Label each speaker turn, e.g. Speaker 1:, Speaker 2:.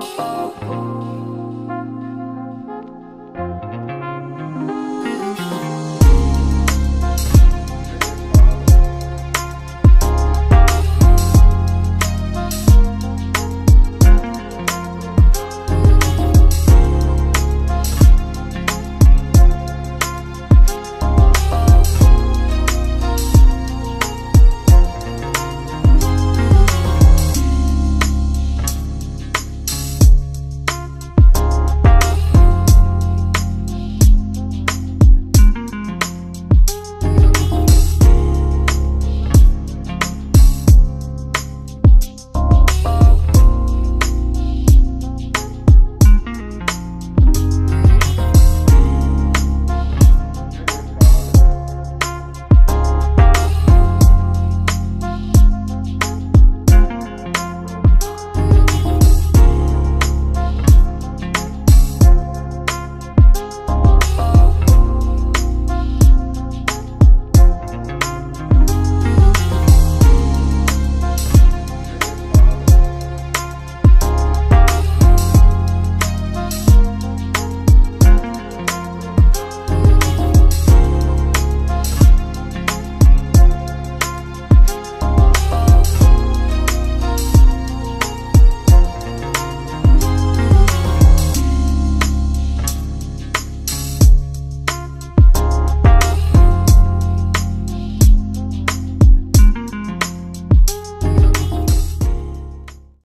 Speaker 1: Música